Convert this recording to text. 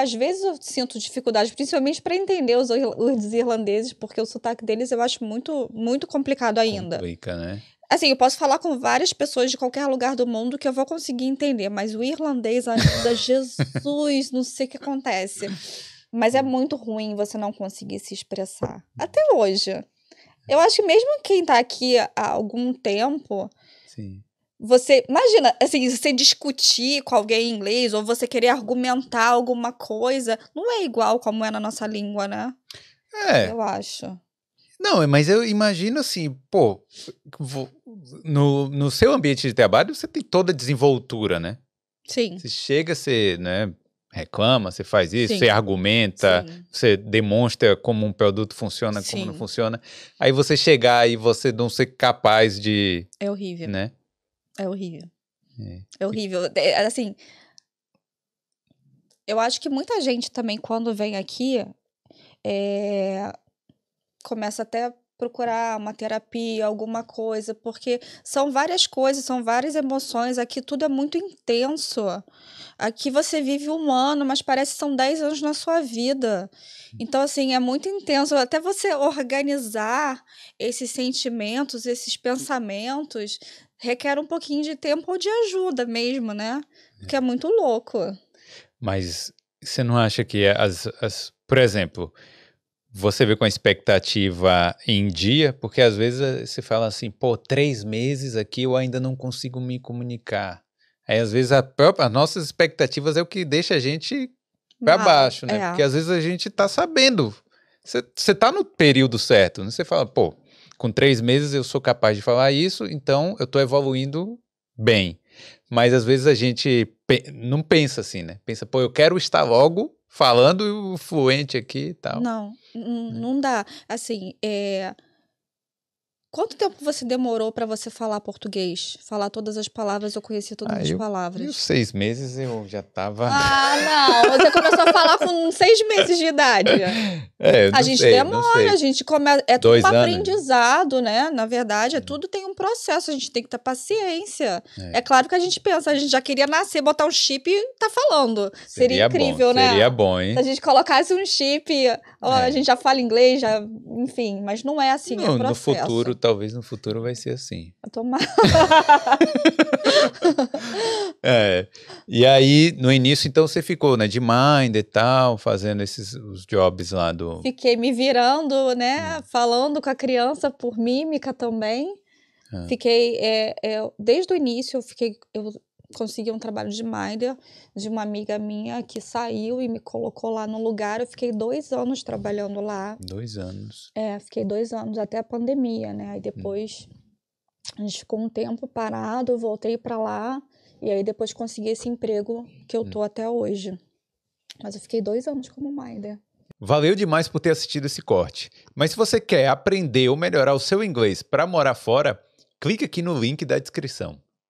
às vezes eu sinto dificuldade, principalmente para entender os, os irlandeses, porque o sotaque deles eu acho muito, muito complicado ainda. Complica, né? Assim, eu posso falar com várias pessoas de qualquer lugar do mundo que eu vou conseguir entender, mas o irlandês ainda, Jesus, não sei o que acontece. Mas é muito ruim você não conseguir se expressar. Até hoje. Eu acho que mesmo quem tá aqui há algum tempo, Sim. Você. Imagina, assim, você discutir com alguém em inglês ou você querer argumentar alguma coisa, não é igual como é na nossa língua, né? É. Eu acho. Não, mas eu imagino assim, pô, no, no seu ambiente de trabalho você tem toda a desenvoltura, né? Sim. Você chega, você né, reclama, você faz isso, Sim. você argumenta, Sim. você demonstra como um produto funciona, como não Sim. funciona. Aí você chegar e você não ser capaz de, É horrível. né? É horrível. É. É horrível. É, assim, eu acho que muita gente também, quando vem aqui, é, começa até a procurar uma terapia, alguma coisa, porque são várias coisas, são várias emoções. Aqui tudo é muito intenso. Aqui você vive um ano, mas parece que são 10 anos na sua vida. Então, assim, é muito intenso. Até você organizar esses sentimentos, esses pensamentos, requer um pouquinho de tempo ou de ajuda mesmo, né? Porque é muito louco. Mas você não acha que as, as por exemplo, você vê com a expectativa em dia, porque às vezes eh, você fala assim, pô, três meses aqui eu ainda não consigo me comunicar. Aí às vezes a própria, as nossas expectativas é o que deixa a gente para baixo, né? é. Porque às vezes a gente tá sabendo, você, você tá no período certo, né? Você fala, pô, com três meses eu sou capaz de falar isso, então eu tô evoluindo bem. Mas às vezes a gente pe- não pensa assim, né? Pensa, pô, eu quero estar logo falando fluente aqui e tal. Não, Né? não dá. Assim, é... Quanto tempo você demorou para você falar português? Falar todas as palavras, eu conhecia todas Ah, as eu- palavras. seis meses eu já tava. Ah, não. Você começou a falar com seis meses de idade. É, eu A gente sei, demora, a gente começa. É tudo um aprendizado, né? Na verdade, é tudo tem processo, a gente tem que ter paciência. É. É, claro que a gente pensa, a gente já queria nascer, botar um chip e tá falando. Seria, bom, incrível, né? Seria bom, hein? Se a gente colocasse um chip, ó, É. a gente já fala inglês, já, enfim, mas não é assim, é no, futuro, talvez no futuro vai ser assim. Mal. É. E aí, no início, então, você ficou, né, de mind e tal, fazendo esses os jobs lá do. Fiquei me virando, né? Hum. Falando com a criança por mímica também. Ah. Fiquei, é, é, desde o início, eu fiquei, eu consegui um trabalho de minder de uma amiga minha que saiu e me colocou lá no lugar. Eu fiquei dois anos trabalhando lá. Dois anos. É, fiquei dois anos até a pandemia, né? Aí depois a gente ficou um tempo parado, voltei pra lá e aí depois consegui esse emprego que eu tô até hoje. Mas eu fiquei dois anos como minder. Valeu demais por ter assistido esse corte. Mas se você quer aprender ou melhorar o seu inglês para morar fora, clique aqui no link da descrição.